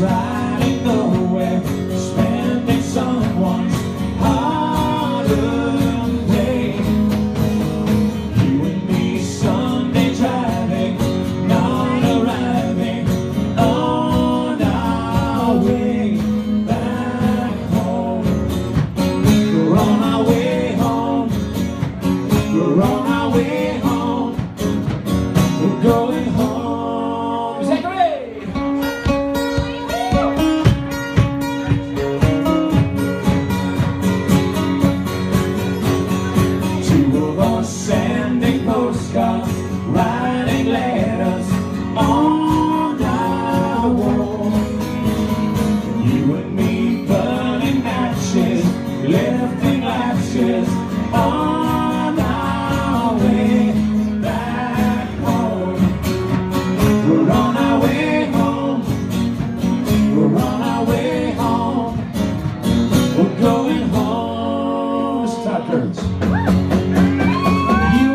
riding nowhere, spending someone's hard-earned. You and me Sunday driving, not arriving on our way back home. We're on our way home. We're on our way. Kurtz. You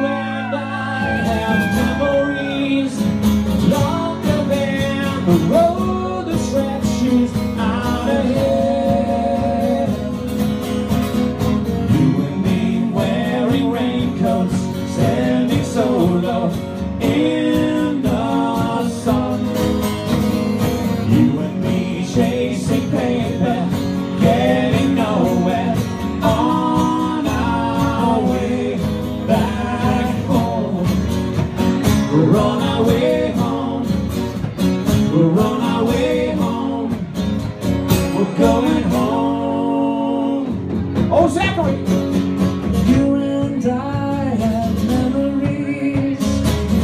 and I have memories longer than the road Oh, Zachary! You and I have memories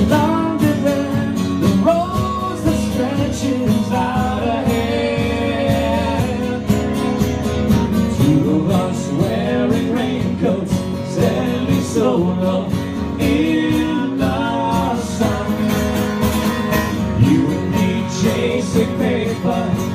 longer than the roads that stretches out ahead. Two of us wearing raincoats, standing solo in the sun. You and me chasing paper,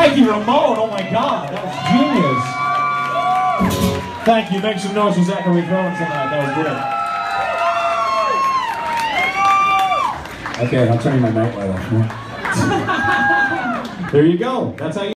Mikey Ramone, oh my god, that was genius. Thank you, make some noise for Zachary Throne tonight, that was great. Okay, I'll turn my night light off. there you go, that's how you